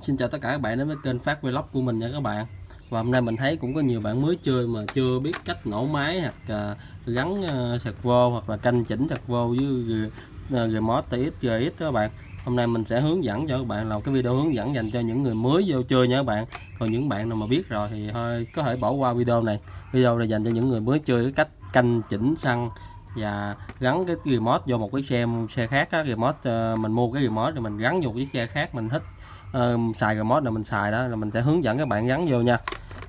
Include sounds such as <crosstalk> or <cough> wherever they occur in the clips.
xin chào tất cả các bạn đến với kênh phát vlog của mình nha các bạn. Và hôm nay mình thấy cũng có nhiều bạn mới chơi mà chưa biết cách nổ máy hoặc uh, gắn uh, sạc vô hoặc là canh chỉnh sạc vô với à, remote TX GX các bạn. Hôm nay mình sẽ hướng dẫn cho các bạn làm cái video hướng dẫn dành cho những người mới vô chơi nha các bạn. Còn những bạn nào mà biết rồi thì thôi có thể bỏ qua video này. Video này dành cho những người mới chơi cái cách canh chỉnh xăng và gắn cái remote vô một cái xe xe khác á remote uh, mình mua cái remote rồi mình gắn vô cái xe khác mình thích uh, xài remote là mình xài đó là mình sẽ hướng dẫn các bạn gắn vô nha.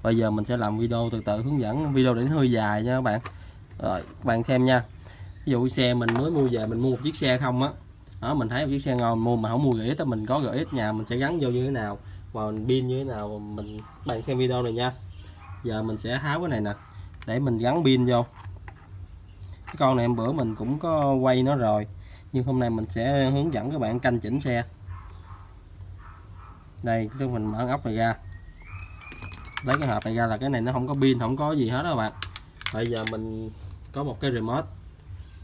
Bây giờ mình sẽ làm video từ từ hướng dẫn video để hơi dài nha các bạn. Rồi các bạn xem nha. Ví dụ xe mình mới mua về mình mua một chiếc xe không á đó mình thấy một chiếc xe ngon mua mà không mua gửi ít mình có gửi ít nhà mình sẽ gắn vô như thế nào và pin như thế nào mình bạn xem video này nha. Giờ mình sẽ tháo cái này nè để mình gắn pin vô. Cái con này em bữa mình cũng có quay nó rồi nhưng hôm nay mình sẽ hướng dẫn các bạn canh chỉnh xe đây chúng mình mở ốc này ra. Lấy cái hộp này ra là cái này nó không có pin, không có gì hết đó bạn. Bây giờ mình có một cái remote,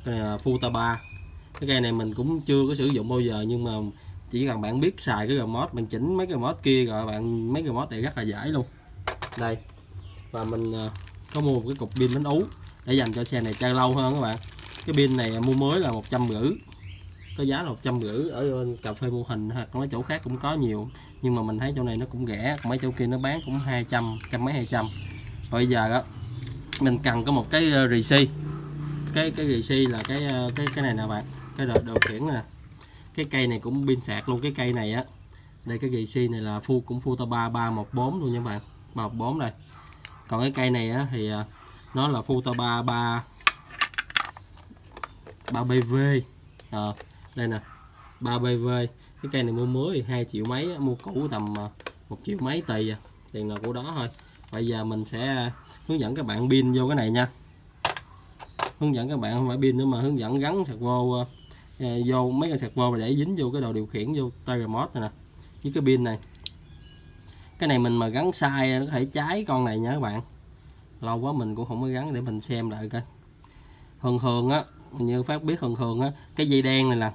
cái này là Futaba cái cây này mình cũng chưa có sử dụng bao giờ, nhưng mà chỉ cần bạn biết xài cái remote bạn chỉnh mấy cái remote kia rồi bạn, mấy cái remote này rất là dễ luôn. Đây, và mình ờ, có mua một cái cục pin bánh ú để dành cho xe này chơi lâu hơn các bạn. Cái pin này mua mới là một trăm rưỡi có giá là một trăm rưỡi ở cà phê mô hình hoặc mấy chỗ khác cũng có nhiều. Nhưng mà mình thấy chỗ này nó cũng rẻ mấy chỗ kia nó bán cũng 200 trăm mấy 200 bây giờ đó mình cần có một cái ờ, rì si cái cái rì là cái ờ, cái cái này nè bạn cái đồ, đồ khiển nè. Cái cây này cũng pin sạc luôn cái cây này á. Đây cái rì này là phu cũng phu ta ba ba một bốn luôn nha bạn một bốn đây. Còn cái cây này á thì ờ, nó là Futaba 3 3BV à, đây nè 3BV cái cây này mua mới 2 triệu mấy mua cũ tầm à, một triệu mấy tùy à. tiền nào của đó thôi. Bây giờ mình sẽ à, hướng dẫn các bạn pin vô cái này nha. Hướng dẫn các bạn không phải pin nữa mà hướng dẫn gắn sạc vô à, vô mấy cái sạc vô để dính vô cái đầu điều khiển vô tay remote này nè. Với cái pin này. Cái này mình mà gắn sai nó có thể cháy con này nha các bạn. Lâu quá mình cũng không có gắn để mình xem lại coi. Thường thường á, như phát biết thường thường á, cái dây đen này là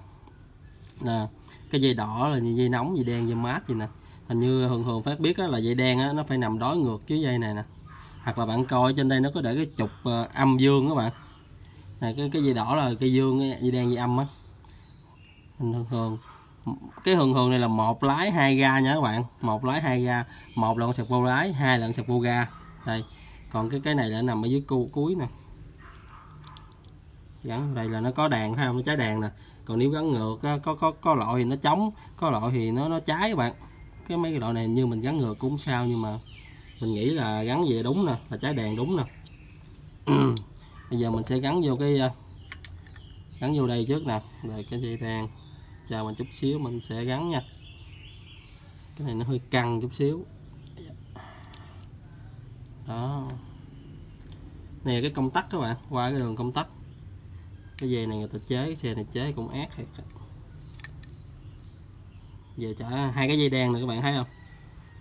là cái dây đỏ là dây nóng dây đen dây mát gì nè. Hình như thường thường phát biết là dây đen á, nó phải nằm đối ngược với dây này nè. Hoặc là bạn coi trên đây nó có để cái trục ờ, âm dương các bạn. Này cái cái dây đỏ là cây dương dây đen dây âm á. Thường thường cái thường thường này là một lái hai ga nha các bạn. Một lái hai ga một là con sạc vô lái hai là con sạc vô ga. Đây còn cái cái này là nằm ở dưới cu cuối nè. Gắn đây là nó có đèn phải không? Nó trái đèn nè còn nếu gắn ngược có có có loại thì nó chống, có loại thì nó nó trái các bạn. Cái mấy cái loại này như mình gắn ngược cũng sao nhưng mà mình nghĩ là gắn về đúng nè, là trái đèn đúng nè. <clears throat> Bây giờ mình sẽ gắn vô cái ờ, gắn vô đây trước nè. Rồi cái dây đèn chờ mình chút xíu, mình sẽ gắn nha. Cái này nó hơi căng chút xíu. Đó. Này cái công tắc các bạn, qua cái đường công tắc cái dây này người ta chế, cái xe này chế cũng ác thiệt. Giờ trả hai cái dây đen này các bạn thấy không?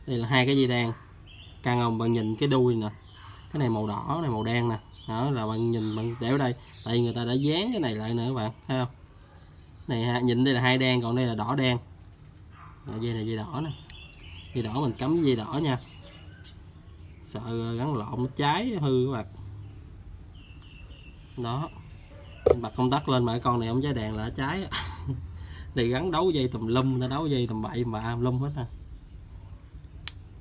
Đây là hai cái dây đen. Càng ông bạn nhìn cái đuôi nè. Cái này màu đỏ này màu đen nè. Đó, là bạn nhìn bạn để ở đây. Tại vì người ta đã dán cái này lại nữa các bạn, thấy không? Này nhìn đây là hai đen, còn đây là đỏ đen. Dây này dây đỏ nè. Dây đỏ mình cắm với dây đỏ nha. Sợ gắn lộn nó cháy hư các bạn. Đó bật công tắc lên mà con này không trái đèn là trái <laughs> thì gắn đấu dây tùm lum, nó đấu dây tùm bậy mà lum hết ha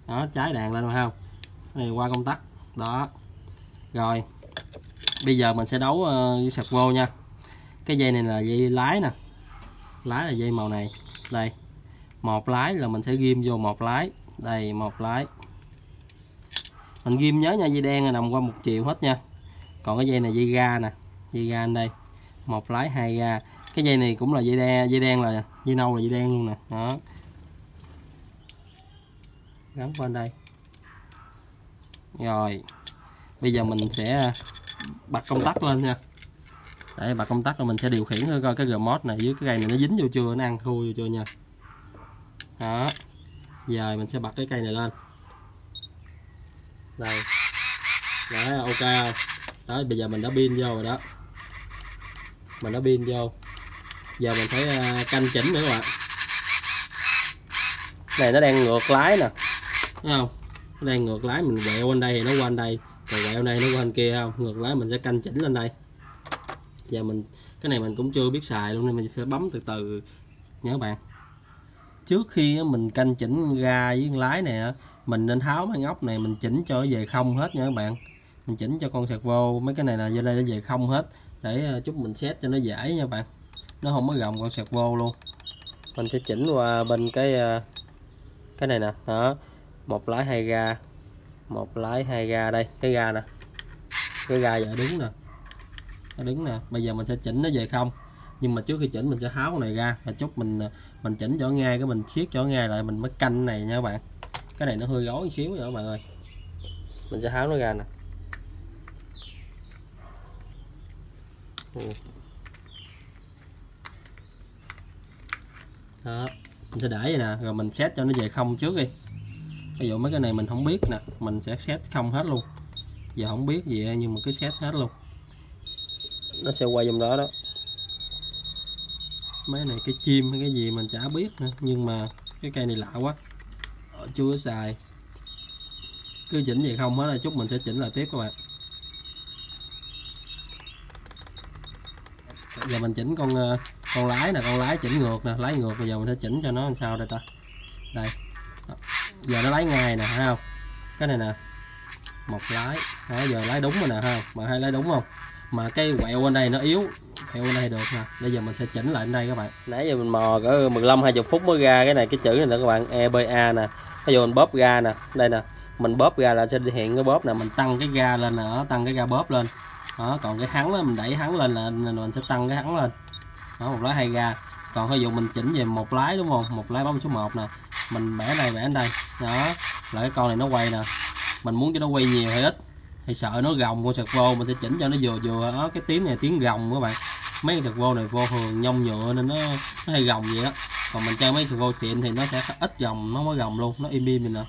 đó trái đèn lên phải không? Này qua công tắc. Đó. Rồi, bây giờ mình sẽ đấu ờ, với sạc vô nha. Cái dây này là dây lái nè. Lái là dây màu này. Đây. Một lái là mình sẽ ghim vô một lái. Đây, một lái. Mình ghim nhớ nha, dây đen là nằm qua một chiều hết nha. Còn cái dây này dây ga nè. Dây ga đây một lái hai ga. Cái dây này cũng là dây đen dây đen là dây nâu là dây đen luôn nè. Đó. Gắn qua đây. Rồi. Bây giờ mình sẽ à, bật công tắc lên nha. Để bật công tắc là mình sẽ điều khiển coi cái remote này dưới cái cây này nó dính vô chưa, nó ăn thui vô chưa nha. Đó. Giờ mình sẽ bật cái cây này lên. Đây. Đấy ok. Không đó, bây giờ mình đã pin vô rồi đó mình đã pin vô. Giờ mình phải uh, canh chỉnh nữa các bạn. Này nó đang ngược lái nè. Thấy không? Nó đang ngược lái mình quẹo bên đây thì nó qua đây. Còn quẹo đây nó qua bên kia không? Ngược lái mình sẽ canh chỉnh lên đây. Giờ mình cái này mình cũng chưa biết xài luôn nên mình phải bấm từ từ nhớ bạn. Trước khi mình canh chỉnh ga với lái này mình nên tháo mấy ốc này mình chỉnh cho về không hết nha các bạn. Mình chỉnh cho con sạc vô mấy cái này là do đây nó về không hết để ờ, chút mình xét cho nó dễ nha bạn. Nó không có gồng con sạc vô luôn. Mình sẽ chỉnh qua bên cái ờ, cái này nè. Đó. Một lái hai ga. Một lái hai ga đây. Cái ga nè. Cái ga giờ đứng nè. Nó đứng nè. Bây giờ mình sẽ chỉnh nó về không? Nhưng mà trước khi chỉnh mình sẽ tháo cái này ra. Và chút mình ờ, mình chỉnh cho ngay, cái mình siết cho ngay lại, mình mới canh này nha các bạn. Cái này nó hơi gối một xíu nữa các bạn ơi. Mình sẽ tháo nó ra nè. Ừ. đó, mình sẽ để vậy nè, rồi mình set cho nó về không trước đi. Ví dụ mấy cái này mình không biết nè, mình sẽ set không hết luôn. Giờ không biết gì nhưng mà cứ set hết luôn. Nó sẽ quay trong đó đó. Mấy này cái chim hay cái gì mình chả biết nữa, nhưng mà cái cây này lạ quá. Ờ, chưa xài. Cứ chỉnh vậy không hết là chút mình sẽ chỉnh lại tiếp các bạn. Giờ mình chỉnh con ờ, con lái nè, con lái chỉnh ngược nè, lái ngược, bây giờ mình sẽ chỉnh cho nó làm sao đây ta? Đây. Giờ nó lái ngay nè, thấy không? Cái này nè. Một lái. Đó, giờ lái đúng rồi nè ha mà hay lái đúng không? Mà cái quẹo bên đây nó yếu. Quẹo bên đây được nè. Bây giờ mình sẽ chỉnh lại bên đây các bạn. Nãy giờ mình mò cỡ 15 20 phút mới ra cái này, cái chữ này nè các bạn EBA nè. Ví dụ mình bóp ga nè. Đây nè. Mình bóp ga là sẽ hiện cái bóp nè. Mình tăng cái ga lên nè tăng cái ga bóp lên đó còn cái hắn đó mình đẩy hắn lên là mình sẽ tăng cái hắn lên. Đó một lái hai ga. Còn ví dụ mình chỉnh về một lái đúng không? Một lái bấm số 1 nè. Mình bẻ này bẻ đây đó là cái con này nó quay nè. Mình muốn cho nó quay nhiều hay ít. Thì sợ nó gồng con sạc vô mình sẽ chỉnh cho nó vừa vừa. Đó cái tiếng này tiếng gồng các bạn. Mấy cái sạc vô này vô thường nhông nhựa nên nó, nó hay gồng vậy đó. Còn mình chơi mấy sạc vô xịn thì nó sẽ ít gồng nó mới gồng luôn. Nó im im mình nè.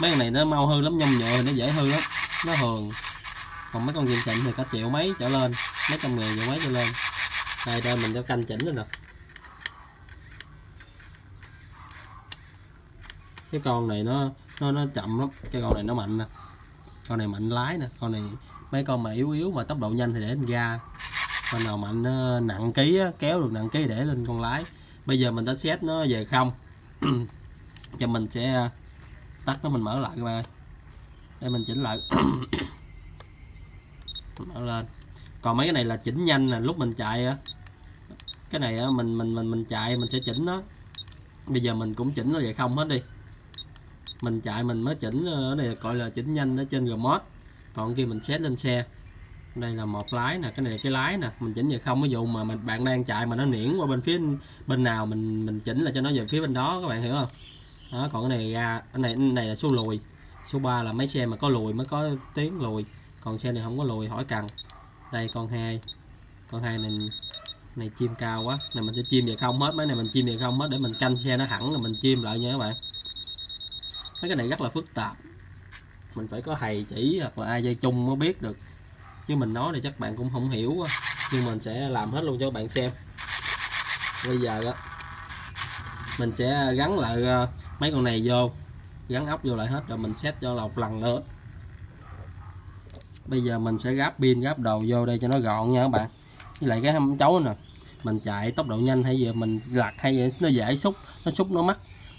Mấy cái này nó mau hư lắm nhông nhựa thì nó dễ hư lắm. Nó thường còn mấy con diện chỉnh thì có triệu mấy trở lên, mấy trăm ngàn triệu mấy trở lên. Đây đây, mình cho canh chỉnh rồi nè. Cái con này nó nó nó chậm lắm, cái con này nó mạnh nè. Con này mạnh lái nè, con này mấy con mà yếu yếu mà tốc độ nhanh thì để lên ga con nào mạnh ờ, nặng ký kéo được nặng ký để lên con lái. Bây giờ mình đã xét nó về không. <clears throat> Cho mình sẽ ờ, tắt nó, mình mở lại các bạn ơi. Để mình chỉnh lại. <clears throat> nó lên còn mấy cái này là chỉnh nhanh là lúc mình chạy á. Cái này á, mình mình mình mình chạy mình sẽ chỉnh nó. Bây giờ mình cũng chỉnh nó về không hết đi. Mình chạy mình mới chỉnh ờ, ở đây gọi là chỉnh nhanh ở trên remote. Còn kia mình xét lên xe, đây là một lái nè, cái này cái lái nè, mình chỉnh về không? Ví dụ mà mình, bạn đang chạy mà nó niễn qua bên phía, bên nào mình mình chỉnh là cho nó về phía bên đó, các bạn hiểu không? Đó, còn cái này ra, cái này cái này là số lùi. Số 3 là mấy xe mà có lùi mới có tiếng lùi còn xe này không có lùi, hỏi cần đây, con hai. Con hai này này chim cao quá. Này mình sẽ chim về không hết. Mấy này mình chim về không hết để mình canh xe nó thẳng là mình chim lại nha các bạn. Mấy cái này rất là phức tạp. Mình phải có thầy chỉ hoặc là ai dây chung mới biết được. Chứ mình nói thì chắc bạn cũng không hiểu nhưng mình sẽ làm hết luôn cho bạn xem. Bây giờ đó mình sẽ gắn lại ờ, mấy con này vô. Gắn ốc vô lại hết rồi mình set cho lọc lần nữa bây giờ mình sẽ gáp pin gáp đầu vô đây cho nó gọn nha các bạn. Với lại cái hâm chấu nè mình chạy tốc độ nhanh hay giờ mình lật hay vậy nó dễ xúc nó xúc nó mắc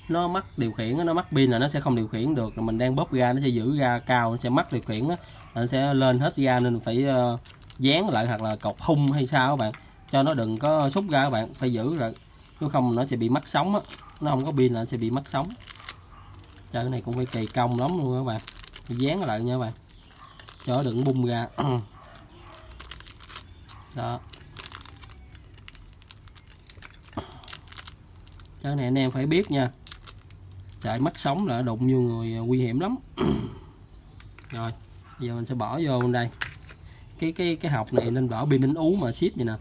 nó mắc điều khiển nó mắc pin là nó sẽ không điều khiển được. Mình đang bóp ga nó sẽ giữ ga cao nó sẽ mắc điều khiển nó sẽ lên hết ga nên phải uh, dán lại hoặc là cột hung hay sao các bạn. Cho nó đừng có xúc ra các bạn phải giữ rồi. Nếu không nó sẽ bị mất sóng á nó không có pin là nó sẽ bị mất sóng. Trời cái này cũng phải kỳ công lắm luôn các bạn. Dán lại nha các bạn cho đừng bung ra. Đó. Cái này anh em phải biết nha. Chạy mất sóng là đụng vô người à, nguy hiểm lắm. <clears throat> Rồi giờ mình sẽ bỏ vô đây. Cái cái cái học này nên bỏ pin đánh ú mà ship vậy nè.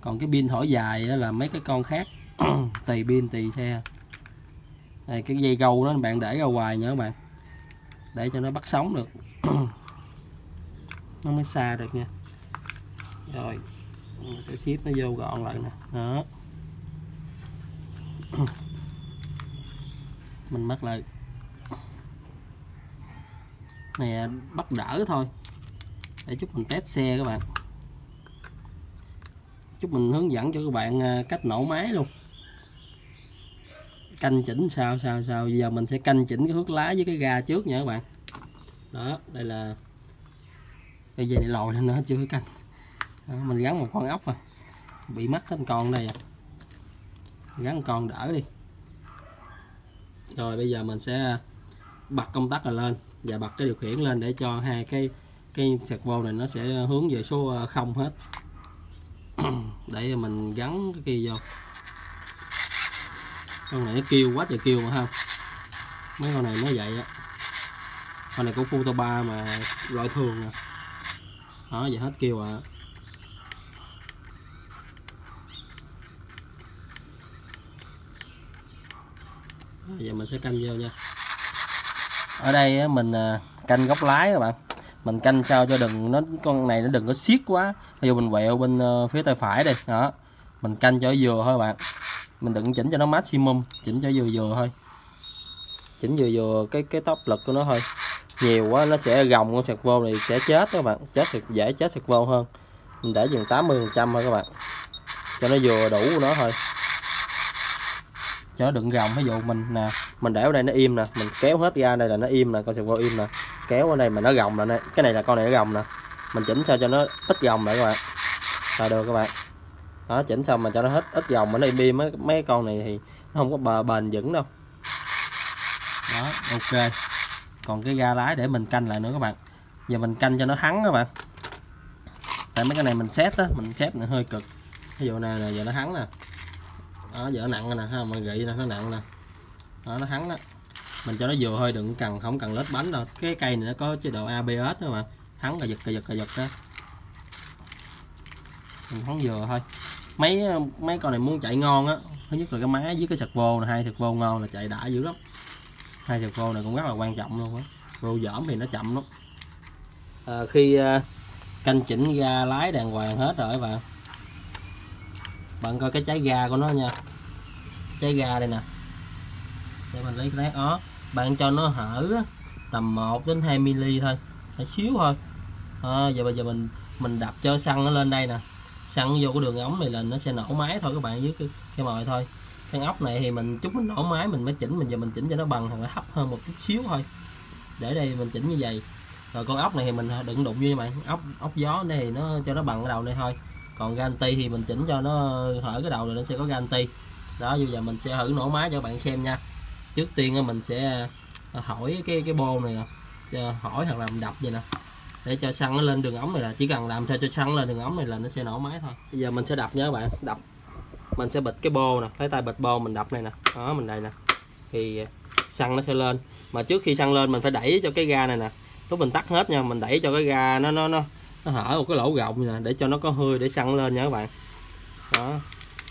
Còn cái pin thổi dài là mấy cái con khác <clears throat> tùy pin tùy xe. Đây cái dây gâu đó bạn để ra ngoài nhớ bạn. Để cho nó bắt sóng được nó mới xa được nha. Rồi, cái ship nó vô gọn lại nè. Đó. <clears throat> Mình bắt lại. Này bắt đỡ thôi. Để chút mình test xe các bạn. Chút mình hướng dẫn cho các bạn à, cách nổ máy luôn. Canh chỉnh sao sao sao. Giờ mình sẽ canh chỉnh cái hút lá với cái ga trước nha các bạn. Đó, đây là bây giờ này lòi lên nữa chưa có canh. Đó, mình gắn một con ốc rồi bị mắc hết con đây à. Gắn con đỡ đi. Rồi bây giờ mình sẽ bật công tắc là lên và bật cái điều khiển lên để cho hai cái cái sạc vô này nó sẽ hướng về số ờ, không hết. <coughs> Để mình gắn cái kia vô. Con này nó kêu quá trời kêu mà không mấy con này nó vậy á. Con này của Futo 3 mà loại thường à đó giờ hết kêu à giờ mình sẽ canh vô nha. Ở đây mình à, canh góc lái các bạn. Mình canh sao cho đừng, nó, con này nó đừng có siết quá. Ví dụ mình quẹo bên ờ, phía tay phải đây đó. Mình canh cho vừa thôi bạn. Mình đừng chỉnh cho nó maximum, chỉnh cho vừa vừa thôi. Chỉnh vừa vừa cái cái tốc lực của nó thôi nhiều quá, nó sẽ gồng con sạc vô này sẽ chết các bạn. Chết thì dễ chết sạc vô hơn. Mình để chừng 80 phần trăm thôi các bạn. Cho nó vừa đủ của nó thôi. Cho nó đừng gồng, ví dụ mình nè, mình để ở đây nó im nè, mình kéo hết ra đây là nó im nè, con sạc vô im nè. Kéo ở đây mà nó gồng nè cái này là con này nó gồng nè. Mình chỉnh sao cho nó ít gồng lại các bạn. Là được các bạn. Đó, chỉnh xong mà cho nó hết ít gồng mà nó im im mấy mấy con này thì nó không có bờ bền vững đâu. Đó, ok còn cái ga lái để mình canh lại nữa các bạn. Giờ mình canh cho nó thắng các bạn. Tại mấy cái này mình xét á mình xét nó hơi cực. Ví dụ này là giờ nó thắng nè. Đó giờ nó nặng nè ha mà gậy nó nặng nè. Đó nó thắng đó. Mình cho nó vừa hơi, đừng cần không cần lết bánh đâu. Cái cây này nó có chế độ ABS thôi mà thắng là giật là giật là giật đó. Mình thắng vừa thôi. Mấy mấy con này muốn chạy ngon á. Thứ nhất là cái máy với cái sạc vô này hai sạc vô ngon là chạy đã dữ lắm hai sợi khô này cũng rất là quan trọng luôn á. Rô dỏm thì nó chậm lắm. À, khi à, canh chỉnh ga lái đàng hoàng hết rồi các bạn. Bạn coi cái trái ga của nó nha. Trái ga đây nè. Để mình lấy cái ó bạn cho nó hở tầm 1 đến 2 mm thôi hơi xíu thôi. À, giờ bây giờ mình mình đập cho xăng nó lên đây nè. Xăng vô cái đường ống này là nó sẽ nổ máy thôi các bạn dưới cái, cái mồi thôi cái ốc này thì mình chút mình nổ máy, mình mới chỉnh, mình giờ mình chỉnh cho nó bằng, hoặc là thấp hơn một chút xíu thôi. Để đây mình chỉnh như vậy. Rồi con ốc này thì mình đừng đụng như vậy ốc ốc gió này thì nó cho nó bằng cái đầu này thôi. Còn ganti thì mình chỉnh cho nó hở cái đầu rồi nó sẽ có ganti đó, bây giờ mình sẽ thử nổ máy cho bạn xem nha. Trước tiên mình sẽ à, hỏi cái cái bô này nè. Hỏi hoặc là mình đập vậy nè. Để cho xăng nó lên đường ống này là chỉ cần làm theo cho xăng lên đường ống này là nó sẽ nổ máy thôi. Bây giờ mình sẽ đập nha các bạn. Đập mình sẽ bịt cái bô nè, lấy tay bịt bô, mình đập này nè, đó, mình đây nè. Thì à, xăng nó sẽ lên. Mà trước khi xăng lên, mình phải đẩy cho cái ga này nè. Lúc mình tắt hết nha, mình đẩy cho cái ga nó nó nó nó hở một cái lỗ rộng nè, để cho nó có hơi để xăng lên nha các bạn. Đó,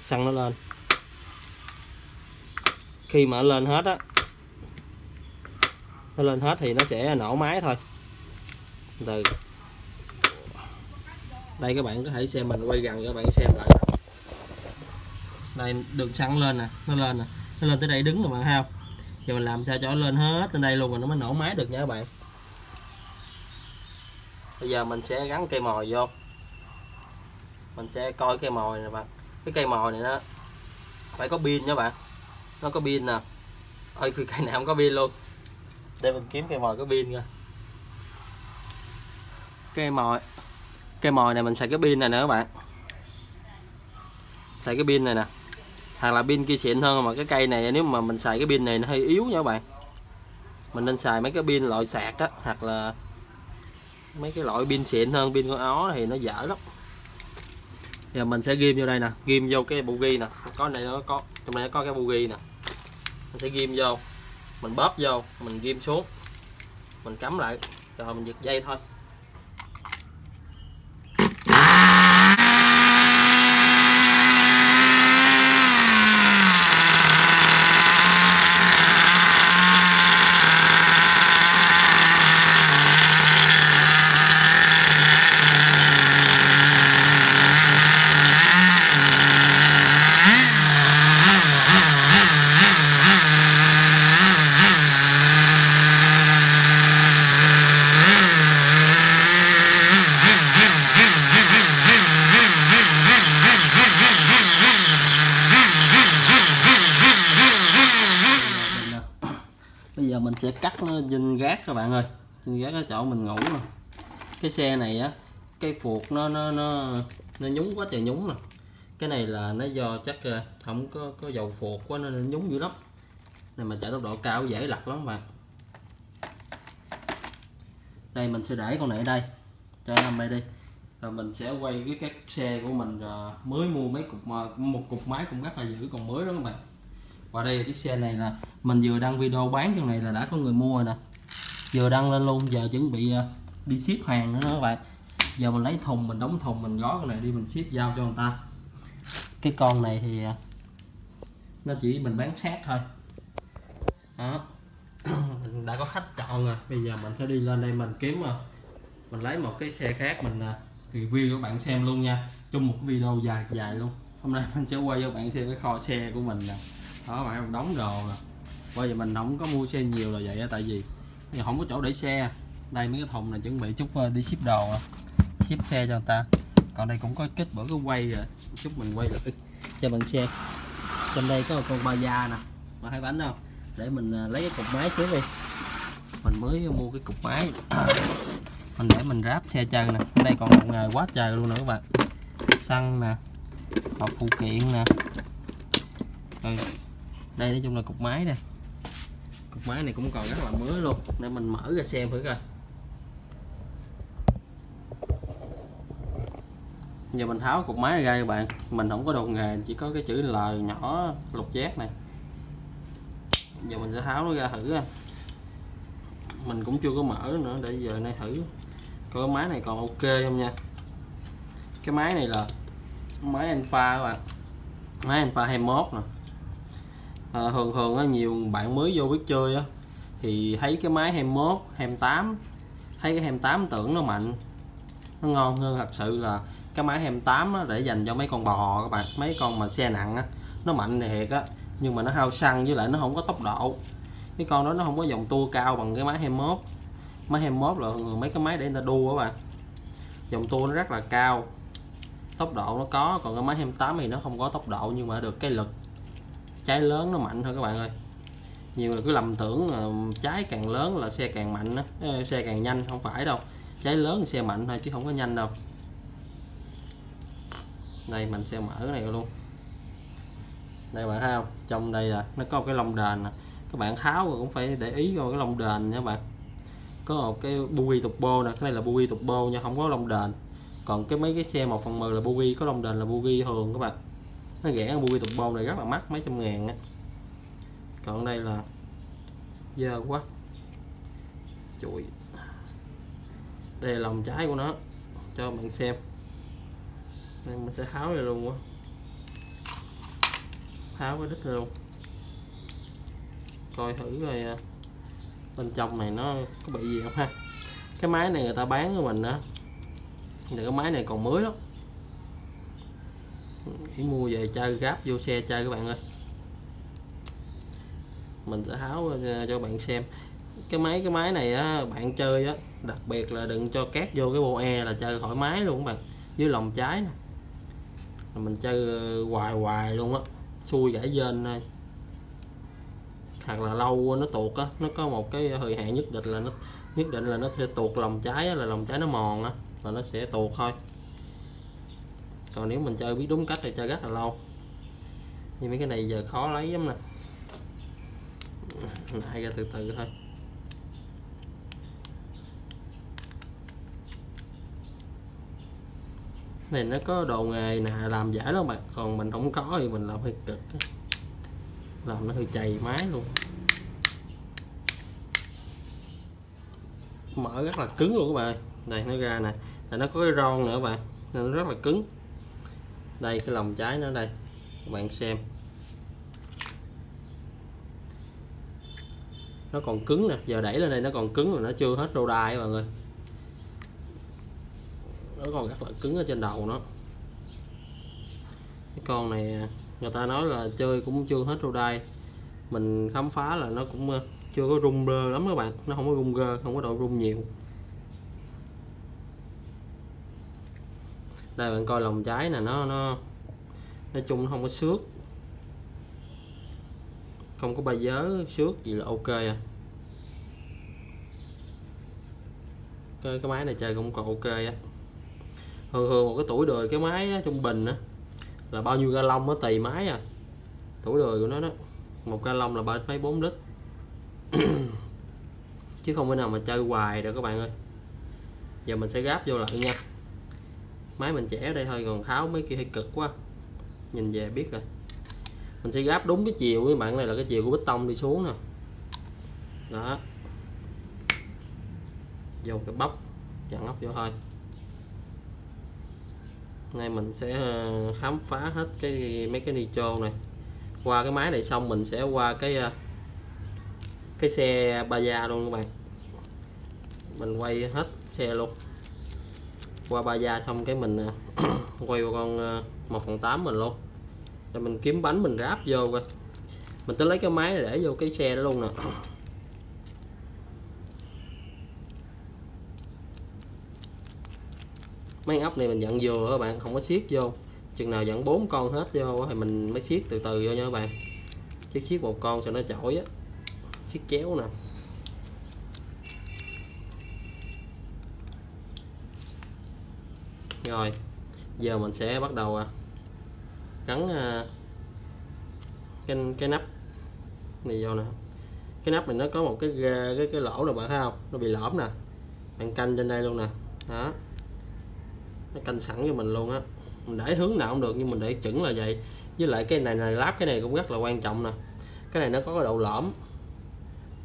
xăng nó lên. Khi mà nó lên hết á, nó lên hết thì nó sẽ nổ máy thôi. Từ đây các bạn có thể xem mình quay gần cho các bạn xem lại đây đường xăng lên nè, nó lên nè, nó lên tới đây đứng rồi bạn thấy không? Thì mình làm sao cho nó lên hết trên đây luôn rồi nó mới nổ máy được nha các bạn. Bây giờ mình sẽ gắn cây mồi vô. Mình sẽ coi cây mồi này bạn. Cái cây mồi này nó phải có pin nha bạn. Nó có pin nè. Ơi <laughs> cây này không có pin luôn. Để mình kiếm cây mồi có pin nha. Cây mồi cây mồi này mình xài cái pin này nữa các bạn. Xài cái pin này nè hoặc là pin kia xịn hơn mà cái cây này, nếu mà mình xài cái pin này nó hơi yếu nha các bạn. Mình nên xài mấy cái pin loại sạc á, hoặc là mấy cái loại pin xịn hơn, pin con ó thì nó dở lắm. Giờ mình sẽ ghim vô đây nè, ghim vô cái bugi nè. Có này nó có, trong này có cái bugi nè. Mình sẽ ghim vô, mình bóp vô, mình ghim xuống, mình cắm lại, rồi mình giật dây thôi. Mình sẽ cắt nó trên gác các bạn ơi. Trên gác ở chỗ mình ngủ nè. Cái xe này á, cái phuộc nó nó nó nó nhúng quá trời nhúng nè. Cái này là nó do chắc ờ, không có có dầu phuộc quá nên nó nhúng dữ lắm. Này mà chạy tốc độ cao dễ lật lắm bạn. Đây, mình sẽ để con này ở đây. Cho nằm đây đi. Rồi mình sẽ quay cái các xe của mình ờ, mới mua mấy cục, mà, một cục máy cũng rất là dữ, còn mới đó các bạn và đây là chiếc xe này là mình vừa đăng video bán trong này là đã có người mua rồi nè. Vừa đăng lên luôn, giờ chuẩn bị à, đi ship hàng nữa các bạn. Giờ mình lấy thùng, mình đóng thùng, mình gói cái này đi, mình ship giao cho người ta. Cái con này thì à, nó chỉ mình bán sát thôi. Đó. Mình <clears throat> đã có khách chọn rồi, bây giờ mình sẽ đi lên đây mình kiếm mà mình lấy một cái xe khác mình à, review cho các bạn xem luôn nha. Chung một video dài dài luôn. Hôm nay mình sẽ quay cho bạn xem cái kho xe của mình nè đó bạn đóng đồ rồi. Bây giờ mình không có mua xe nhiều là vậy tại vì giờ không có chỗ để xe. Đây, mấy cái thùng này chuẩn bị chút ờ, đi ship đồ à. ship xe cho người ta. Còn đây cũng có kết bữa có quay rồi. Chút mình quay lại. Cho bạn xe. trên đây có một con ba da nè. Mà hai bánh không để mình ờ, lấy cái cục máy trước đi. Mình mới mua cái cục máy. <coughs> Mình để mình ráp xe chân nè. Đây còn một ngày quá trời luôn nữa các bạn. Xăng nè. Hộp phụ kiện nè. Rồi đây, nói chung là cục máy đây. Cục máy này cũng còn rất là mới luôn. Để mình mở ra xem thử coi. Giờ mình tháo cục máy ra các bạn. Mình không có đồ nghề, chỉ có cái chữ L nhỏ lục giác này. Giờ mình sẽ tháo nó ra thử mình cũng chưa có mở nữa, để giờ này thử. Coi cái máy này còn ok không nha. Cái máy này là máy Alpha các bạn. Máy Alpha 21 nè à, thường thường á, nhiều bạn mới vô biết chơi á thì thấy cái máy 21 28 thấy cái 28 tưởng nó mạnh. Nó ngon hơn thật sự là cái máy 28 á, để dành cho mấy con bò các bạn mấy con mà xe nặng á nó mạnh thiệt á nhưng mà nó hao xăng với lại nó không có tốc độ. Cái con đó nó không có dòng tua cao bằng cái máy 21 máy 21 là mấy cái máy để người ta đua các bạn. Dòng tua nó rất là cao tốc độ nó có còn cái máy 28 thì nó không có tốc độ nhưng mà được cái lực trái lớn nó mạnh thôi các bạn ơi. Nhiều người cứ lầm tưởng là trái càng lớn là xe càng mạnh đó. xe càng nhanh không phải đâu. Trái lớn thì xe mạnh thôi chứ không có nhanh đâu. Đây, mình sẽ mở cái này luôn. Đây bạn thấy không? Trong đây là nó có một cái lông đền nè. Các bạn tháo cũng phải để ý coi cái lông đền nha bạn. Có một cái bui tục bô nè. Cái này là bui tục bô nha, không có lông đền. Còn cái mấy cái xe một phần mười là bui có lông đền là bui thường các bạn nó rẻ bui tụt bông này rất là mắc, mấy trăm ngàn á. Còn đây là dơ quá. Chùi. Đây là lòng trái của nó, cho bạn xem. Đây, mình sẽ tháo ra luôn quá. Tháo cái đít ra luôn. Coi thử rồi à, bên trong này nó có bị gì không ha. Cái máy này người ta bán cho mình á. Thì cái máy này còn mới lắm chỉ mua về chơi gáp vô xe chơi các bạn ơi. Mình sẽ tháo ờ, cho bạn xem. Cái máy cái máy này á bạn chơi á đặc biệt là đừng cho cát vô cái bộ e là chơi thoải mái luôn các bạn. Dưới lòng trái nè. Mình chơi ờ, hoài hoài luôn á. Xui gãy dên thôi hoặc là lâu nó tuột á. Nó có một cái thời hạn nhất định là nó nhất định là nó sẽ tuột lòng trái á, là lòng trái nó mòn á là nó sẽ tuột thôi còn nếu mình chơi biết đúng cách thì chơi rất là lâu. Nhưng mấy cái này giờ khó lấy lắm nè. Lại ra từ từ thôi. Này nó có đồ nghề nè, làm giả lắm bạn. Còn mình không có thì mình làm hơi cực. Làm nó hơi chày máy luôn. Mở rất là cứng luôn các bạn đây, nó ra nè. Tại nó có cái ron nữa bạn. Nên nó rất là cứng đây, cái lòng trái nó đây. Các bạn xem. Nó còn cứng nè. Giờ đẩy lên đây nó còn cứng rồi nó chưa hết rô đai các bạn ơi nó còn rất là cứng ở trên đầu nó. Cái con này à, người ta nói là chơi cũng chưa hết rô đai. Mình khám phá là nó cũng à, chưa có rung rơ lắm các bạn. Nó không có rung rơ, không có độ rung nhiều. đây bạn coi lòng trái nè nó nó nói chung nó không có xước. Không có bay dớ xước gì là ok à. Cái, cái máy này chơi cũng còn ok á. Thường thường một cái tuổi đời cái máy á, trung bình á là bao nhiêu ga lông á tùy máy à. Tuổi đời của nó đó một ga lông là ba mấy bốn lít. <coughs> Chứ không có nào mà chơi hoài được các bạn ơi. Giờ mình sẽ gáp vô lại nha máy mình trẻ ở đây thôi, còn tháo mấy kia hơi cực quá. Nhìn về biết rồi. Mình sẽ gáp đúng cái chiều với bạn này là cái chiều của bích tông đi xuống nè. Đó. Vô cái bóc chặn ốc vô thôi. Nay mình sẽ ờ, khám phá hết cái mấy cái nitro này. Qua cái máy này xong mình sẽ qua cái ờ, cái xe ba gia luôn các bạn. Mình quay hết xe luôn qua ba gia xong cái mình à, <clears throat> quay qua con 1 phần 8 mình luôn. Rồi mình kiếm bánh mình ráp vô coi. Mình tới lấy cái máy này để vô cái xe đó luôn nè. <clears throat> Mấy ốc này mình dặn vừa các bạn, không có siết vô. Chừng nào dặn bốn con hết vô thì mình mới siết từ từ vô nha các bạn. Chứ siết một con cho nó chổi á. Siết chéo nè. Rồi, giờ mình sẽ bắt đầu à, gắn à, cái cái nắp này vô nè. Cái nắp này nó có một cái cái cái lỗ rồi bạn thấy không? Nó bị lõm nè, bạn canh trên đây luôn nè. Đó. Nó canh sẵn cho mình luôn á. Mình để hướng nào cũng được, nhưng mình để chuẩn là vậy. Với lại cái này này láp, cái này cũng rất là quan trọng nè. Cái này nó có cái độ lõm.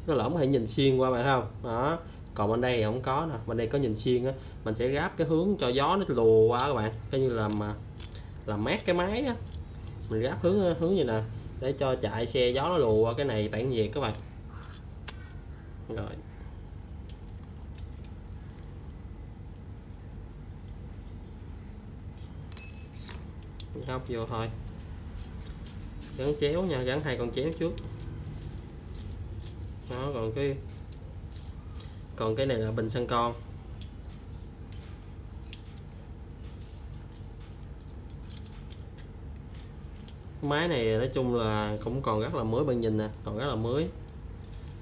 Cái lõm có thể nhìn xuyên qua bạn không? Đó còn bên đây thì không có nè. Bên đây có nhìn xuyên á. Mình sẽ gáp cái hướng cho gió nó lùa qua các bạn. Coi như là mà làm mát cái máy á. Mình gáp hướng hướng như nè. Để cho chạy xe gió nó lùa qua cái này tản nhiệt các bạn. Rồi. Góc vô thôi. Gắn chéo nha, gắn hai con chéo trước. Đó, còn cái còn cái này là bình xăng con. Máy này nói chung là cũng còn rất là mới, bạn nhìn nè, còn rất là mới.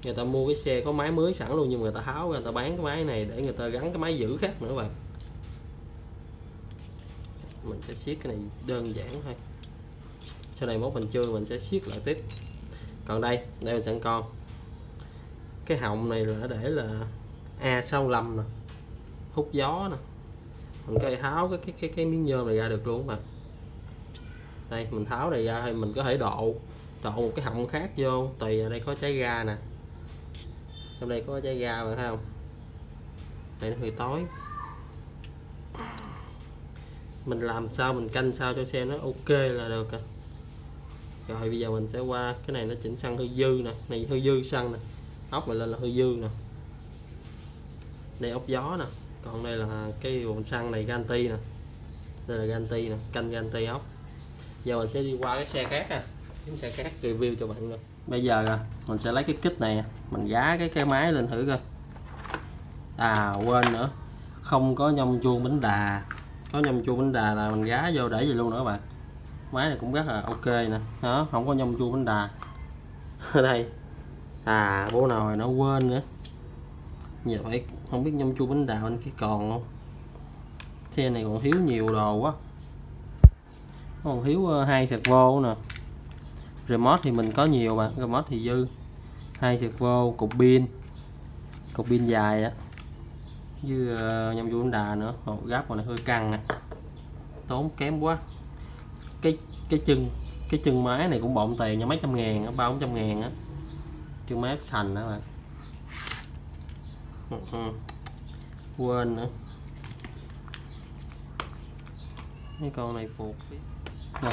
Người ta mua cái xe có máy mới sẵn luôn, nhưng mà người ta tháo người ta bán cái máy này để người ta gắn cái máy giữ khác nữa bạn. Mình sẽ siết cái này đơn giản thôi. Sau này mốt mình chưa mình sẽ siết lại tiếp. Còn đây đây mình sẵn con. Cái họng này là để là À, A65 nè? Hút gió nè. Mình có thể tháo cái cái cái, cái miếng nhôm này ra được luôn mà. Đây mình tháo này ra thì mình có thể độ độ một cái họng khác vô. Tùy ở đây có cháy ga nè. Trong đây có cháy ga mà thấy không? Đây nó hơi tối. Mình làm sao mình canh sao cho xe nó ok là được à. rồi bây giờ mình sẽ qua cái này nó chỉnh xăng hơi dư nè. Này hơi dư xăng nè. Ốc này lên là hơi dư nè đây ốc gió nè. Còn đây là cái vùng xăng này ganti nè. Đây là ganti nè canh ganti ốc. Giờ mình sẽ đi qua cái xe khác à cái xe khác review cho bạn luôn bây giờ à, mình sẽ lấy cái kích này mình giá cái cái máy lên thử coi. À quên nữa. Không có nhông chuông bánh đà. Có nhông chuông bánh đà là mình gá vô để gì luôn nữa bạn. Máy này cũng rất là ok nè. Đó không có nhông chuông bánh đà. Ở <laughs> đây. À bố nào rồi nó quên nữa giờ phải không biết nhâm chua bánh đào anh cái còn không? Xe này còn thiếu nhiều đồ quá. Còn thiếu ờ, hai sạc vô nè. Remote thì mình có nhiều mà remote thì dư. Hai sạc vô cục pin. Cục pin dài á. Với uh, nhâm bánh đà nữa. Hộp gáp còn này hơi căng à. tốn kém quá. Cái cái chân cái chân máy này cũng bộn tiền nha mấy trăm ngàn ba bốn trăm ngàn á. Chân máy ép sành đó bạn quên nữa. Cái con này phục. Nè.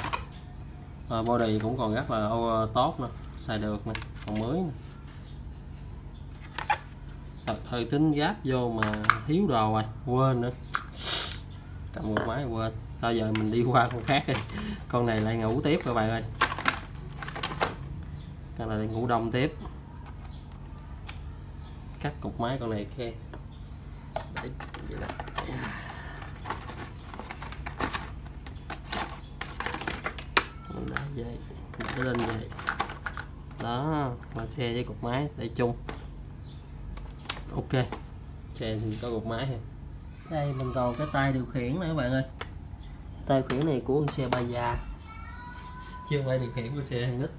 À, body cũng còn rất là tốt nè xài được nè. Còn mới nè. Hơi tính gáp vô mà thiếu đồ rồi. Quên nữa. Cầm một máy quên. Thôi giờ mình đi qua con khác đi. Con này lại ngủ tiếp các bạn ơi. Con này lại ngủ đông tiếp cắt cục máy con này khe để vậy đó. Mình để vậy để lên vậy đó mà xe với cục máy, để chung. Ok xe thì có cục máy đây, mình còn cái tay điều khiển nữa các bạn ơi. Tay điều khiển này của con xe ba già chưa phải điều khiển của xe nít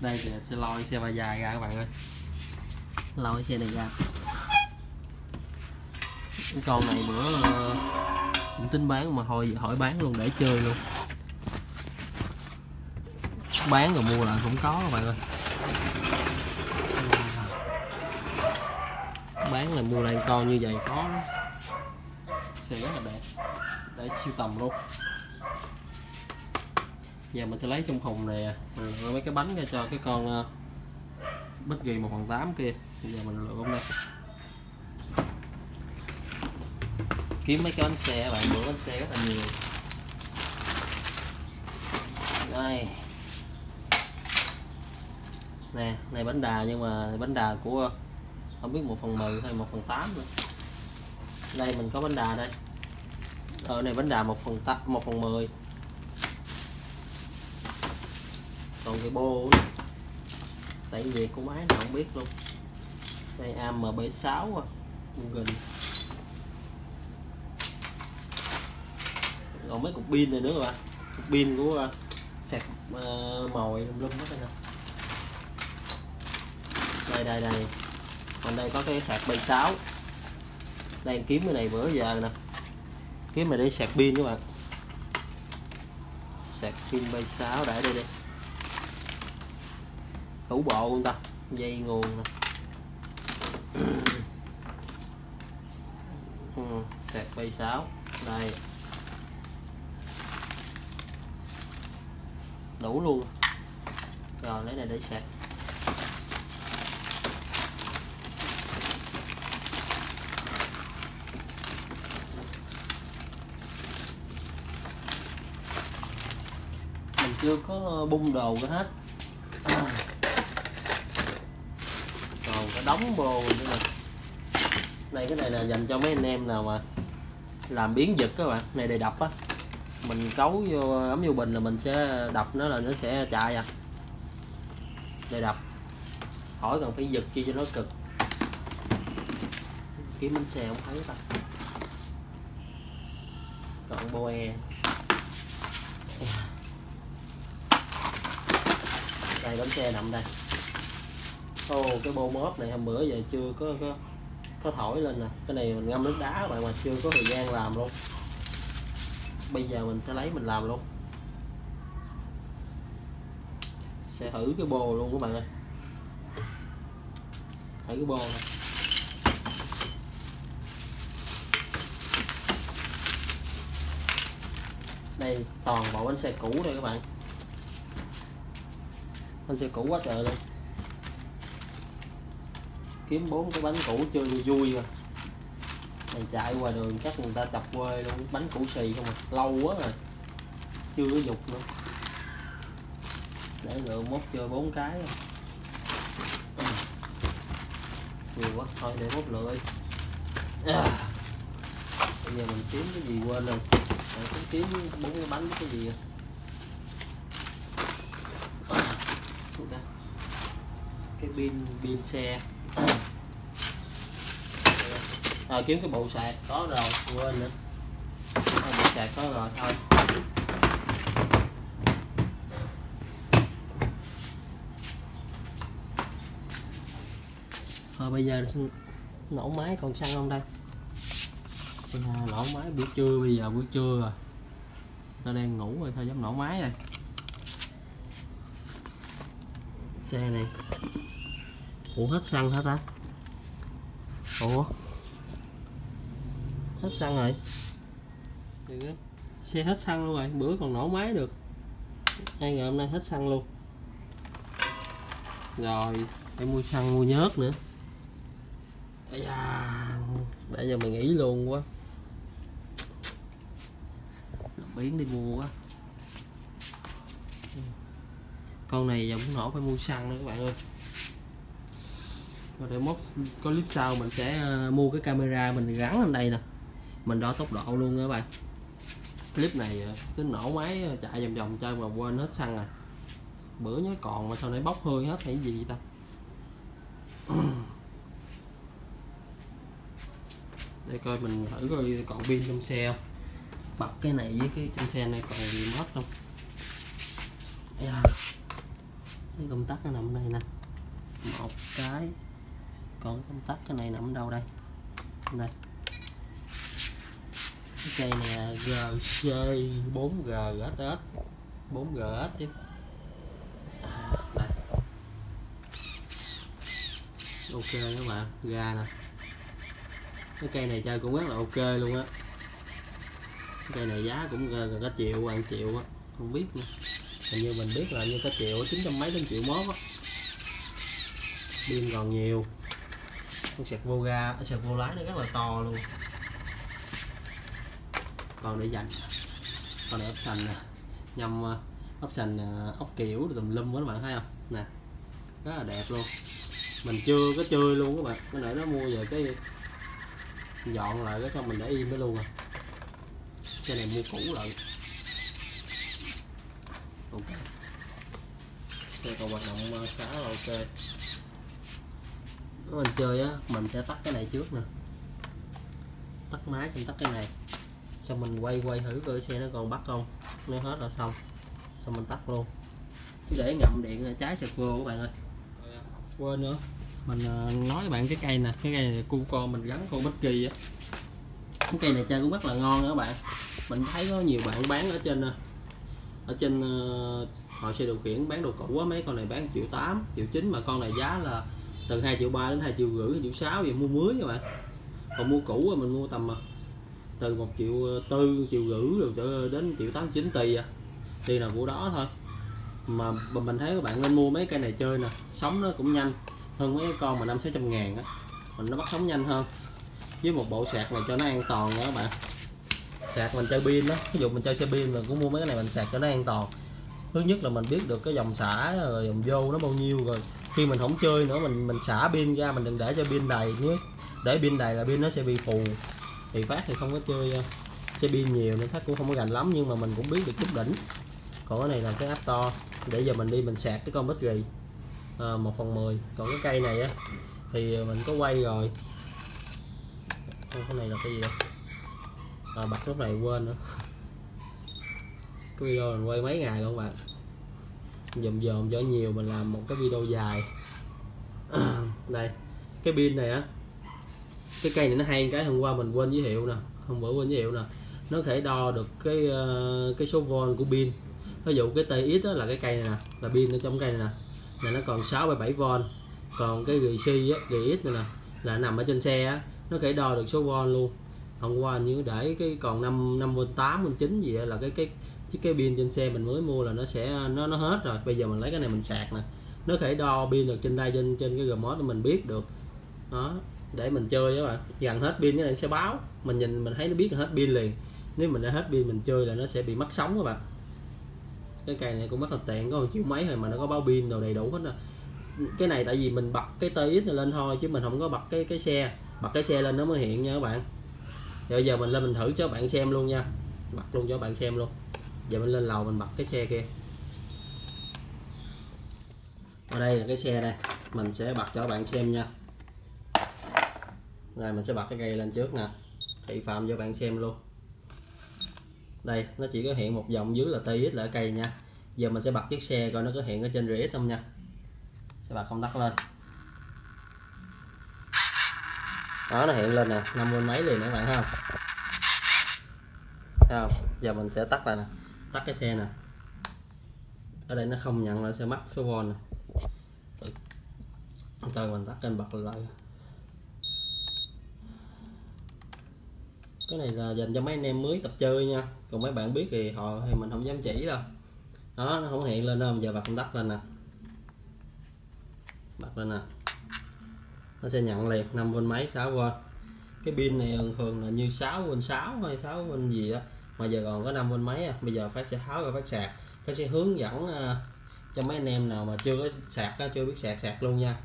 đây là xe lôi xe ba già ra các bạn ơi lôi xe này ra cái con này bữa ờ, cũng tính bán mà hồi hỏi bán luôn để chơi luôn. Bán rồi mua lại cũng có các bạn ơi. Bán là mua lại con như vậy khó lắm. Xe rất là đẹp. Để siêu tầm luôn. Giờ mình sẽ lấy trong thùng này rồi mấy cái bánh ra cho cái con ờ, bất kỳ một phần tám kia bây giờ mình lựa hôm nay kiếm mấy cái bánh xe bạn bữa bánh xe rất là nhiều. Đây. Nè, này bánh đà nhưng mà bánh đà của, không biết một phần mười hay một phần tám nữa. Đây, mình có bánh đà đây. Ở này bánh đà một phần tám một phần mười. Còn cái bô này. tại vì của máy nào không biết luôn đây AM76 à gần còn mấy cục pin này nữa các bạn cục pin của uh, sạc uh, mồi lum lum hết rồi nè đây đây đây. Còn đây có cái sạc 76 đang kiếm cái này bữa giờ nè. Kiếm này để sạc pin các bạn. Sạc pin 76 để đây đi. Đủ bộ người ta dây nguồn nè kẹt bay sáo đây. Đủ luôn. Rồi, lấy này để sạc. Mình chưa có bung đồ cái hết. Còn cái đóng bồ nữa nè đây, cái này là dành cho mấy anh em nào mà làm biến giật các bạn. Này để đập á. Mình cấu vô, ấm vô bình là mình sẽ đập nó là nó sẽ chạy à. Để đập. Khỏi cần phải giật chi cho nó cực. Kiếm bánh xe không thấy ta. Còn boe đây, bánh xe nằm đây ô cái bô móp này hôm bữa giờ chưa có có có thổi lên nè. Cái này mình ngâm nước đá bạn mà chưa có thời gian làm luôn. Bây giờ mình sẽ lấy mình làm luôn. Sẽ thử cái bô luôn các bạn ơi. Thử cái bô này đây, toàn bộ bánh xe cũ đây các bạn. Bánh xe cũ quá trời luôn kiếm bốn cái bánh cũ chơi vui rồi này chạy qua đường chắc người ta chọc quê luôn, bánh củ xì không à lâu quá rồi. Chưa có dục nữa. Để lựa mốt chơi bốn cái rồi. nhiều quá, thôi để mốt lựa đi. À. bây giờ mình kiếm cái gì quên rồi. Để kiếm bốn cái bánh cái gì à? cái pin pin xe à, kiếm cái bộ sạc. Có rồi quên nữa à, bộ sạc có rồi thôi. Thôi bây giờ nổ máy còn xăng không đây? À, nổ máy buổi trưa bây giờ buổi trưa rồi. Ta đang ngủ rồi thôi dám nổ máy rồi xe này. Ủa hết xăng hả ta? Ủa hết xăng rồi. Xe hết xăng luôn rồi bữa còn nổ máy được. Ngay ngày hôm nay hết xăng luôn. Rồi phải mua xăng mua nhớt nữa. Ây da, để giờ mày nghỉ luôn quá. Biến đi mua quá. Con này giờ muốn nổ phải mua xăng nữa các bạn ơi. Rồi để mốt có clip sau mình sẽ ờ, mua cái camera mình gắn lên đây nè mình đo tốc độ luôn các bạn. Clip này ờ, cứ nổ máy ờ, chạy vòng vòng chơi mà quên hết xăng à. Bữa nhớ còn mà sau này bốc hơi hết hay gì ta? <clears throat> Để coi mình thử coi còn pin trong xe không. Bật cái này với cái trong xe này còn gì mất không yeah. À, cái công tắc nó nằm đây nè. Một cái. Còn công tắc cái này nằm đâu đây? Đây cây này GC 4G SS 4GS chứ. À, đây. ok các bạn ra nè. Cái cây này chơi cũng rất là ok luôn á. Cây này giá cũng gần cả triệu gần triệu á. Không biết nữa. Hình như mình biết là như cả triệu chín trăm mấy đến triệu mốt á. Pin còn nhiều. Con sạc vô ga sạc vô lái nó rất là to luôn còn để dành. Còn để option nè. Nhâm ờ, option ờ, ốc kiểu tùm lum đó các bạn thấy không? Nè, rất là đẹp luôn. Mình chưa có chơi luôn các bạn. Cái nãy nó mua về cái dọn lại cái xong mình để im nó luôn à. Cái này mua cũ lại. Ok. Xe còn hoạt động ờ, khá là ok. Nếu mình chơi á, mình sẽ tắt cái này trước nè. Tắt máy xong tắt cái này xong mình quay quay thử coi xe nó còn bắt không. Nếu hết là xong. Xong mình tắt luôn. Chứ để ngậm điện là trái sạc vô các bạn ơi. Quên nữa. Mình à, nói với bạn cái cây nè. Cái cây này cu con mình gắn con bích kỳ á. Cái cây này chơi cũng rất là ngon các bạn. Mình thấy có nhiều bạn bán ở trên à, ở trên à, họ xe điều khiển bán đồ cũ á. Mấy con này bán triệu 8 triệu 9 mà con này giá là từ 2 triệu 3 đến 2 triệu rưỡi triệu 6 vậy, mua mới các bạn. Còn mua cũ mình mua tầm từ một triệu ờ, tư triệu rưỡi rồi cho đến triệu 8 9 tùy à. Tùy nào của đó thôi. Mà mình thấy các bạn nên mua mấy cây này chơi nè, sống nó cũng nhanh, hơn mấy con mà năm sáu trăm ngàn á. Mình nó bắt sống nhanh hơn. Với một bộ sạc này cho nó an toàn nha các bạn. Sạc mình chơi pin đó ví dụ mình chơi xe pin mình cũng mua mấy cái này mình sạc cho nó an toàn. Thứ nhất là mình biết được cái dòng xả, rồi dòng vô nó bao nhiêu rồi. Khi mình không chơi nữa, mình mình xả pin ra, mình đừng để cho pin đầy nhé. Để pin đầy là pin nó sẽ bị phù thì phát thì không có chơi ờ, xe pin nhiều nên phát cũng không có gành lắm nhưng mà mình cũng biết được chút đỉnh. Còn cái này là cái áp to để giờ mình đi mình sạc cái con bích rì à, 1 phần 10 còn cái cây này á thì mình có quay rồi. Ờ, cái này là cái gì đây à, ờ, bật lúc này quên nữa. Cái video mình quay mấy ngày luôn bạn? Dòm dòm cho nhiều mình làm một cái video dài. <coughs> Đây cái pin này á cái cây này nó hay cái hôm qua mình quên giới thiệu nè hôm bữa quên giới thiệu nè. Nó có thể đo được cái uh, cái số volt của pin. Ví dụ cái TX đó là cái cây này nè là pin ở trong cây này nè là nó còn 6,7V còn cái GC á, GX này nè là nằm ở trên xe á nó có thể đo được số volt luôn. Hôm qua như để cái còn 5 5 volt 8 volt 9 gì là cái cái chứ cái pin trên xe mình mới mua là nó sẽ nó nó hết rồi. Bây giờ mình lấy cái này mình sạc nè. Nó có thể đo pin được trên đây trên trên cái remote để mình biết được. Đó để mình chơi các bạn. Gần hết pin cái này sẽ báo. Mình nhìn, mình thấy nó biết là hết pin liền. Nếu mình đã hết pin mình chơi là nó sẽ bị mất sóng các bạn. Cái cây này cũng rất là tiện, có một chiếc máy rồi mà nó có báo pin đồ đầy đủ hết rồi cái này tại vì mình bật cái TX này lên thôi, chứ mình không có bật cái cái xe. Bật cái xe lên nó mới hiện nha các bạn. Bây giờ mình lên mình thử cho bạn xem luôn nha. Bật luôn cho bạn xem luôn. Giờ mình lên lầu mình bật cái xe kia. Ở đây là cái xe đây. Mình sẽ bật cho bạn xem nha rồi mình sẽ bật cái cây lên trước nè. Thị phạm cho bạn xem luôn. Đây, nó chỉ có hiện một dòng dưới là TX là cây nha. Giờ mình sẽ bật chiếc xe coi nó có hiện ở trên rễ không nha. Sẽ bật công tắc lên. Đó, nó hiện lên nè. năm mươi mấy liền các bạn, thấy không? Thấy không? Giờ mình sẽ tắt lại nè. Tắt cái xe nè. Ở đây nó không nhận là sẽ mắc số von nè. Từ mình tắt kênh bật lại. Cái này là dành cho mấy anh em mới tập chơi nha. Còn mấy bạn biết thì họ thì mình không dám chỉ đâu. Đó nó không hiện lên đâu. Giờ bật công tắc lên nè. Bật lên nè. Nó sẽ nhận liền 5V mấy 6V cái pin này thường là như 6V 6 hay 6V gì đó mà giờ còn có 5V mấy à. bây giờ phát sẽ tháo ra phát sạc. Phát sẽ hướng dẫn uh, cho mấy anh em nào mà chưa có sạc chưa biết sạc sạc luôn nha.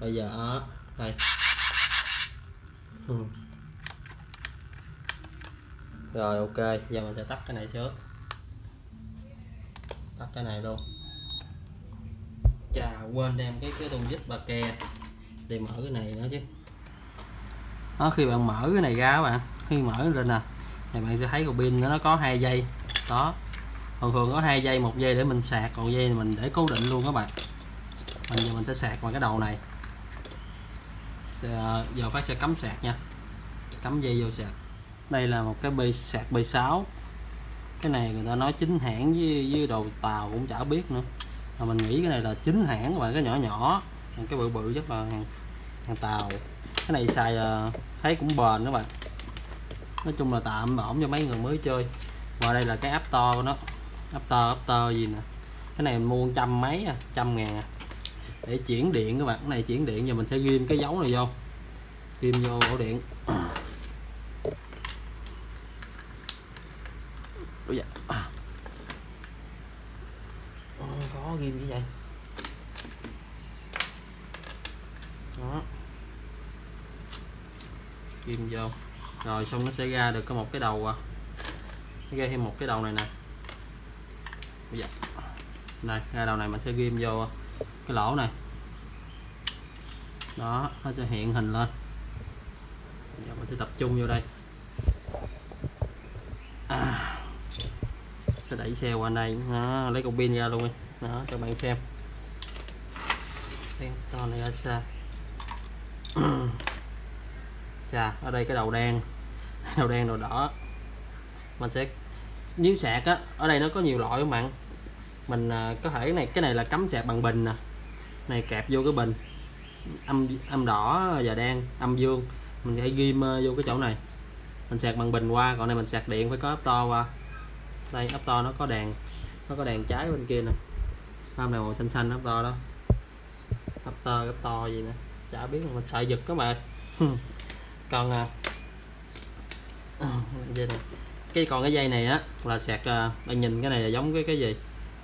Bây giờ ở đây. Ừ rồi, ok. Giờ mình sẽ tắt cái này trước. Tắt cái này luôn. Chà, quên đem cái cái tu dít bà kè. Để mở cái này nữa chứ. Đó, khi bạn mở cái này ra các bạn, khi mở lên nè, thì bạn sẽ thấy cục pin nó có hai dây. Đó. Thường thường có hai dây, một dây để mình sạc, còn dây mình để cố định luôn các bạn. Mình giờ mình sẽ sạc vào cái đầu này. Giờ phát sẽ cắm sạc nha. Cắm dây vô sạc đây là một cái bê sạc B6 cái này người ta nói chính hãng với với đồ tàu cũng chả biết nữa. Mà mình nghĩ cái này là chính hãng và cái nhỏ nhỏ. Cái bự bự chắc là hàng, hàng tàu. Cái này xài à, thấy cũng bền các bạn. Nói chung là tạm ổn cho mấy người mới chơi. Và đây là cái áp to của nó. Áp to áp to gì nè. Cái này mình mua trăm mấy à trăm ngàn à. Để chuyển điện các bạn. Cái này chuyển điện giờ mình sẽ ghim cái dấu này vô. Ghim vô ổ điện Ủa dạ. à. có ghim như vậy đó ghim vô rồi xong nó sẽ ra được có một cái đầu à. ra thêm một cái đầu này nè. Dạ. này ra đầu này mình sẽ ghim vô à, cái lỗ này. Đó nó sẽ hiện hình lên. Giờ mình sẽ tập trung vô đây. À, sẽ đẩy xe qua đây. Đó, lấy cục pin ra luôn đi. Đó cho bạn xem. Đen to này ra xa <clears throat> chà ở đây cái đầu đen. <laughs> đầu đen đầu đỏ. Mình sẽ nếu sạc á ở đây nó có nhiều loại các bạn? Mình à, có thể cái này cái này là cắm sạc bằng bình nè. Này kẹp vô cái bình. Âm âm đỏ và đen âm dương. Mình sẽ ghim à, vô cái chỗ này. Mình sạc bằng bình qua còn này mình sạc điện phải có áp to qua. Đây áp to nó có đèn nó có đèn trái bên kia nè. Hôm này màu xanh xanh áp to đó. Áp to áp to gì nè. Chả biết mình sợ giật các bạn. <laughs> Còn à, Ờ, dây này cái còn cái dây này á, là sạc à, bạn nhìn cái này là giống cái cái gì?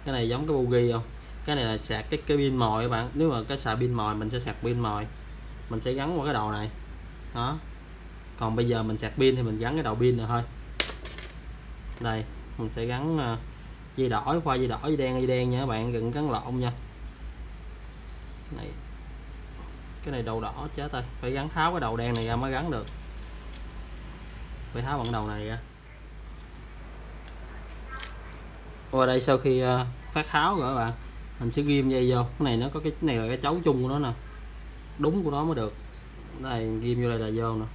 Cái này giống cái bogi không? Cái này là sạc cái cái pin mồi các bạn. Nếu mà cái xài pin mồi, mình sẽ sạc pin mồi. Mình sẽ gắn qua cái đầu này. Đó. Còn bây giờ mình sạc pin thì mình gắn cái đầu pin rồi thôi. Đây, mình sẽ gắn à, dây đỏ qua dây đỏ dây đen dây đen nha các bạn. Đừng gắn lộn nha. Này. Cái này đầu đỏ chết tay phải gắn tháo cái đầu đen này ra mới gắn được phải tháo bằng đầu này ra qua đây sau khi ờ, phát tháo rồi các bạn mình sẽ ghim dây vô. Cái này nó có cái, cái này là cái chấu chung của nó nè. Đúng của nó mới được. Này ghim vô đây là vô nè.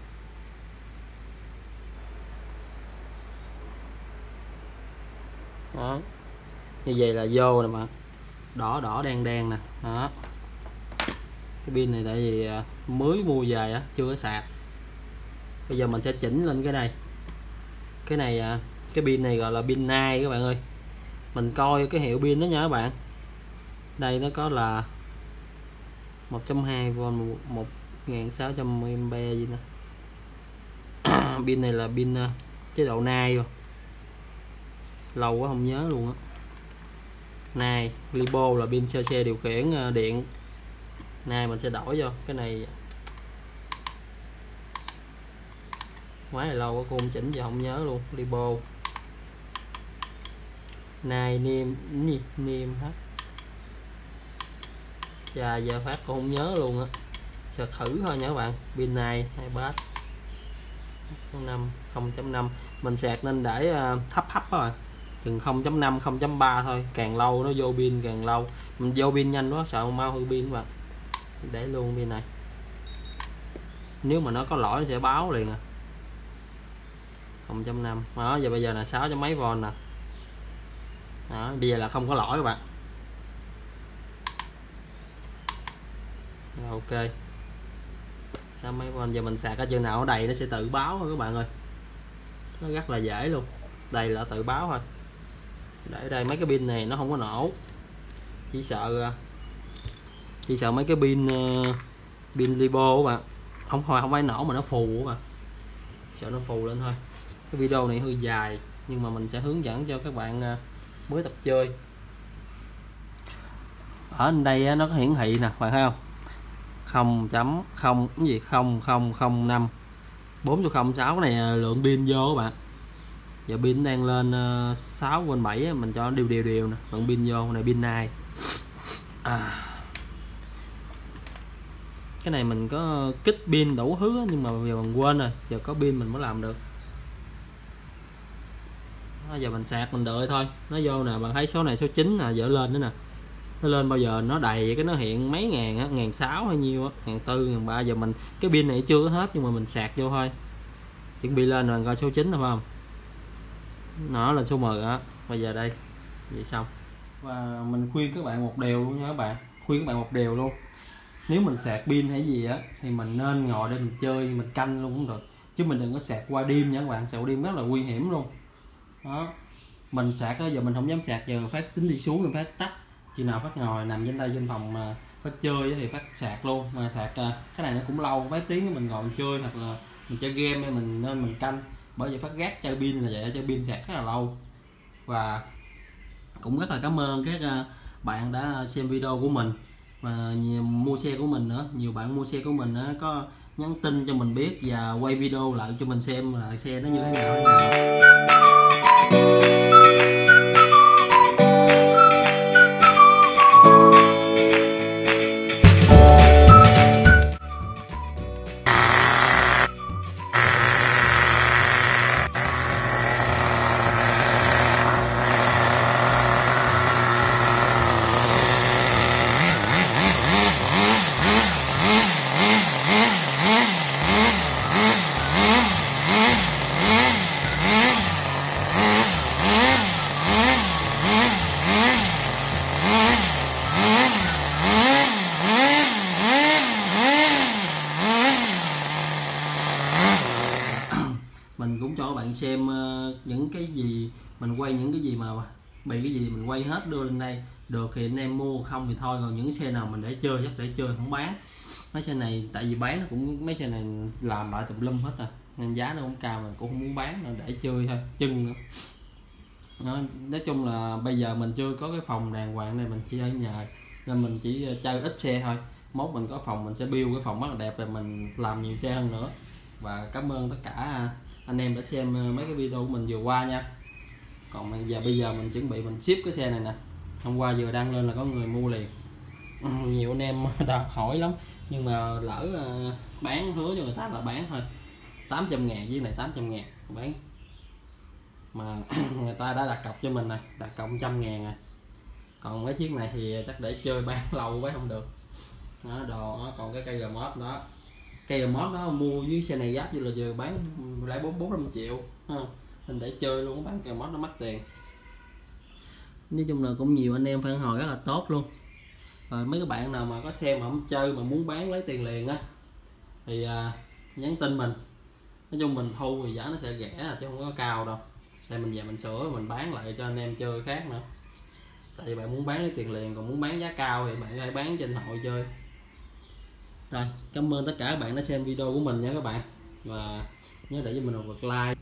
Đó. Như vậy là vô nè mà đỏ đỏ đen đen nè. Đó. Cái pin này tại vì ờ, mới mua về á chưa có sạc bây giờ mình sẽ chỉnh lên cái này. Cái này à, cái pin này gọi là pin nai các bạn ơi. Mình coi cái hiệu pin đó nha các bạn. Đây nó có là 1.2V 1600 mAh gì nè. <coughs> Pin này là pin à, chế độ nai rồi. Lâu quá không nhớ luôn á. Này libo là pin xe xe điều khiển à, điện. Nay mình sẽ đổi vô cái này máy này lâu quá, cô không chỉnh giờ không nhớ luôn libo này niêm niêm niêm hết. Và giờ phát cô không nhớ luôn á. Sơ thử thôi nha các bạn. Pin này hai bát 5 0.5 mình sạc nên để ờ, thấp thấp rồi chừng 0.5 0.3 thôi. Càng lâu nó vô pin càng lâu. Mình vô pin nhanh quá, sợ mau hư pin mà để luôn pin này. Nếu mà nó có lỗi nó sẽ báo liền à. 0.5 đó giờ bây giờ là 6 mấy v nè. Đó bây giờ là không có lỗi các bạn. Rồi, ok. Sao mấy con giờ mình sạc ở chừng nào ở đầy nó sẽ tự báo thôi các bạn ơi. Nó rất là dễ luôn. Đầy là tự báo thôi. Để đây mấy cái pin này nó không có nổ. Chỉ sợ à, chỉ sợ mấy cái pin uh, pin libo các bạn. Không phải không phải nổ mà nó phù các bạn. Sợ nó phù lên thôi cái video này hơi dài, nhưng mà mình sẽ hướng dẫn cho các bạn à, mới tập chơi. Ở đây nó có hiển thị nè, bạn thấy không? Không chấm, không, cái gì? Không không không, năm. Bốn số sáu này à, lượng pin vô các bạn. Giờ pin đang lên 6 quên 7 mình cho đều đều đều nè, lượng pin vô, này pin này. À. cái này mình có kích pin đủ thứ nhưng mà giờ mình quên rồi, giờ có pin mình mới làm được đó, giờ mình sạc mình đợi thôi. Nó vô nè bạn thấy số này số 9 nè dở lên nữa nè. Nó lên bao giờ nó đầy cái nó hiện mấy ngàn á ngàn sáu hay nhiêu á ngàn tư ngàn ba. Giờ mình cái pin này chưa hết nhưng mà mình sạc vô thôi. Chuẩn bị lên rồi coi số 9 đúng không? Nó lên số 10 á. Bây giờ đây vậy xong. Và mình khuyên các bạn một điều luôn nha các bạn. Khuyên các bạn một điều luôn. Nếu mình sạc pin hay gì á thì mình nên ngồi đây mình chơi mình canh luôn cũng được. Chứ mình đừng có sạc qua đêm nha các bạn. Sạc qua đêm rất là nguy hiểm luôn đó. Mình sạc á giờ mình không dám sạc giờ phát tính đi xuống mình phát tắt. Khi nào phát ngồi nằm trên tay trên phòng mà phát chơi thì phát sạc luôn. Mà sạc à, cái này nó cũng lâu mấy tiếng mình ngồi mình chơi hoặc là mình chơi game hay mình nên mình canh. Bởi vì phát gác chơi pin là vậy chơi pin sạc rất là lâu. Và cũng rất là cảm ơn các à, bạn đã xem video của mình. Và nhiều, mua xe của mình nữa. Nhiều bạn mua xe của mình á, có nhắn tin cho mình biết và quay video lại cho mình xem là xe nó như thế nào thế nào mình không thì thôi còn những xe nào mình để chơi chắc để chơi không bán. Mấy xe này tại vì bán nó cũng mấy xe này làm lại tùm lum hết rồi nên giá nó cũng cao mình cũng không muốn bán nên để chơi thôi chân nữa. Đó, nói chung là bây giờ mình chưa có cái phòng đàng hoàng này mình chỉ ở nhà nên mình chỉ ờ, chơi ít xe thôi. Mốt mình có phòng mình sẽ build cái phòng rất là đẹp rồi mình làm nhiều xe hơn nữa. Và cảm ơn tất cả à, anh em đã xem ờ, mấy cái video của mình vừa qua nha. Còn bây giờ bây giờ mình chuẩn bị mình ship cái xe này nè hôm qua vừa đăng lên là có người mua liền. Ừ, nhiều anh em <laughs> đã hỏi lắm. Nhưng mà lỡ ờ, bán hứa cho người ta là bán thôi. 800 ngàn với này 800 ngàn bán. Mà <clears throat> người ta đã đặt cọc cho mình này đặt cọc trăm ngàn này còn mấy chiếc này thì chắc để chơi bán <laughs> lâu quá không được. Đó, đồ, đó. còn cái cây remote đó. Cây remote đó mua với xe này giáp như là giờ bán lại bốn bốn năm triệu ha. mình để chơi luôn, bán cây remote nó mất tiền nói chung là cũng nhiều anh em phản hồi rất là tốt luôn. Rồi mấy các bạn nào mà có xe mà không chơi mà muốn bán lấy tiền liền á thì à, nhắn tin mình. Nói chung mình thu thì giá nó sẽ rẻ là chứ không có cao đâu. Tại mình về mình sửa mình bán lại cho anh em chơi khác nữa. Tại vì bạn muốn bán lấy tiền liền còn muốn bán giá cao thì bạn có thể bán trên hội chơi. Rồi cảm ơn tất cả các bạn đã xem video của mình nha các bạn. Và nhớ để cho mình một lượt like.